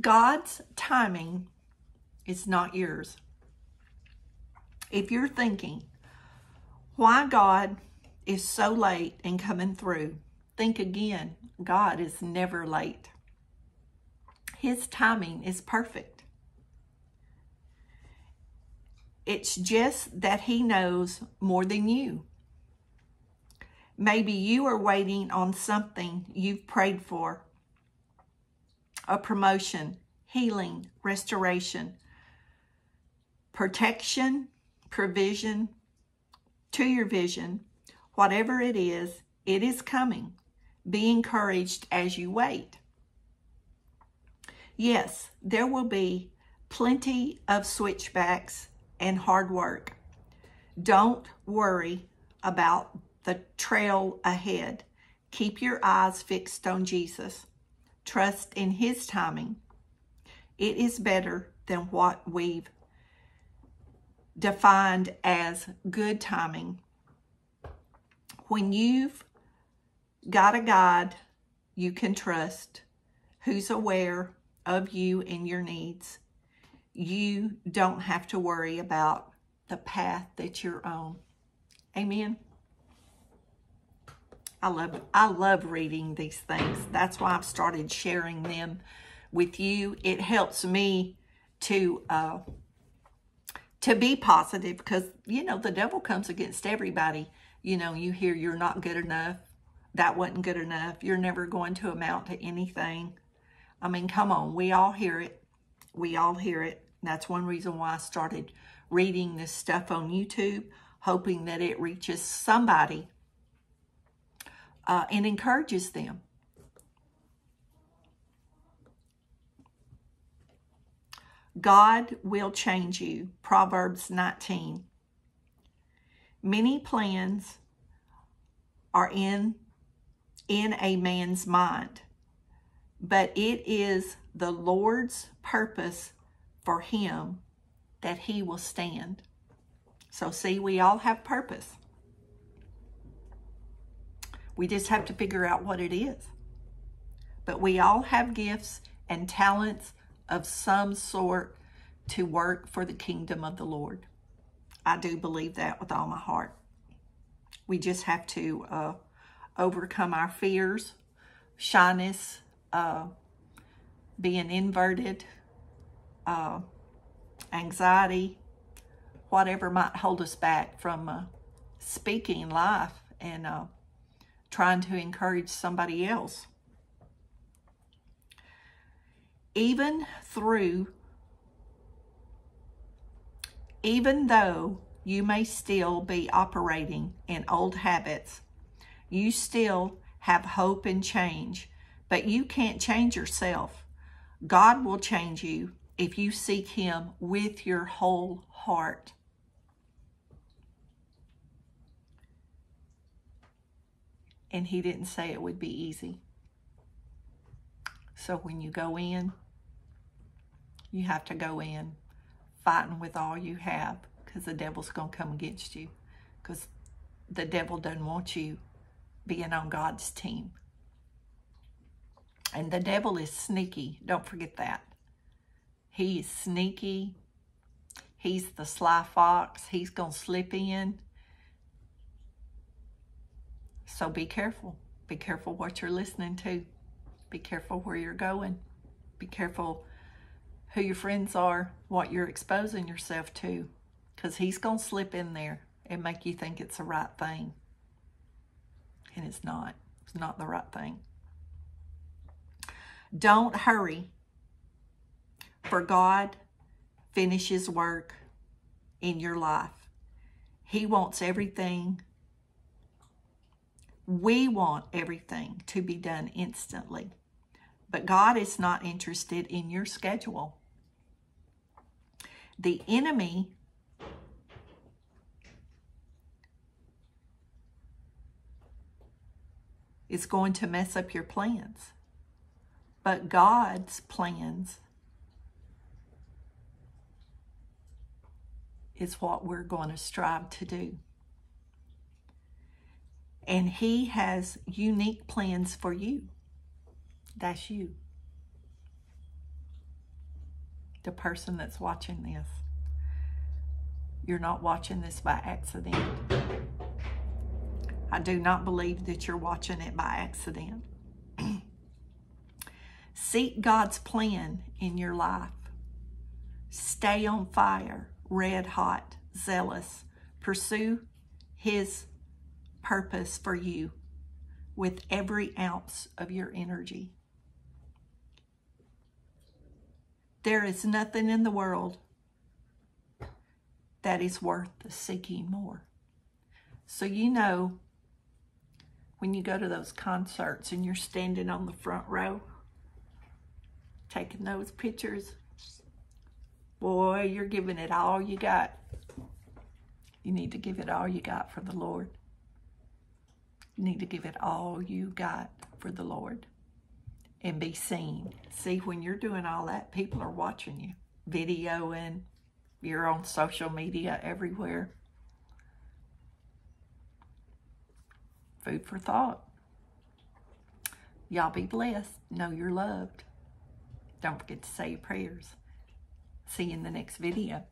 God's timing is not yours. If you're thinking, why God is so late in coming through, think again. God is never late. His timing is perfect. It's just that He knows more than you. Maybe you are waiting on something you've prayed for a promotion, healing, restoration, protection, provision to your vision, whatever it is, it is coming. Be encouraged as you wait. Yes, there will be plenty of switchbacks and hard work. Don't worry about the trail ahead. Keep your eyes fixed on Jesus. Trust in His timing. It is better than what we've defined as good timing. When you've got a God you can trust, who's aware of you and your needs, you don't have to worry about the path that you're on. Amen. I love I love reading these things. That's why I've started sharing them with you. It helps me to uh, to be positive because you know the devil comes against everybody. You know, you hear you're not good enough. That wasn't good enough. You're never going to amount to anything. I mean, come on. We all hear it. We all hear it. That's one reason why I started reading this stuff on YouTube, hoping that it reaches somebody uh, and encourages them. God will change you. Proverbs 19. Many plans are in, in a man's mind, but it is the Lord's purpose for him that he will stand. So, see, we all have purpose. We just have to figure out what it is. But we all have gifts and talents of some sort to work for the kingdom of the Lord. I do believe that with all my heart. We just have to uh, overcome our fears, shyness, uh, being inverted, uh, anxiety, whatever might hold us back from uh, speaking life and uh, trying to encourage somebody else. Even through, even though you may still be operating in old habits, you still have hope and change, but you can't change yourself. God will change you if you seek Him with your whole heart. And he didn't say it would be easy. So when you go in, you have to go in fighting with all you have because the devil's going to come against you because the devil doesn't want you being on God's team. And the devil is sneaky. Don't forget that. He is sneaky. He's the sly fox. He's going to slip in so be careful. Be careful what you're listening to. Be careful where you're going. Be careful who your friends are, what you're exposing yourself to, because he's going to slip in there and make you think it's the right thing. And it's not. It's not the right thing. Don't hurry, for God finishes work in your life. He wants everything we want everything to be done instantly. But God is not interested in your schedule. The enemy is going to mess up your plans. But God's plans is what we're going to strive to do. And He has unique plans for you. That's you. the person that's watching this. You're not watching this by accident. I do not believe that you're watching it by accident. Seek God's plan in your life. Stay on fire, red hot, zealous. Pursue His purpose for you with every ounce of your energy. There is nothing in the world that is worth seeking more. So, you know, when you go to those concerts and you're standing on the front row, taking those pictures, boy, you're giving it all you got. You need to give it all you got for the Lord. Need to give it all you got for the Lord and be seen. See, when you're doing all that, people are watching you, videoing, you're on social media everywhere. Food for thought. Y'all be blessed. Know you're loved. Don't forget to say your prayers. See you in the next video.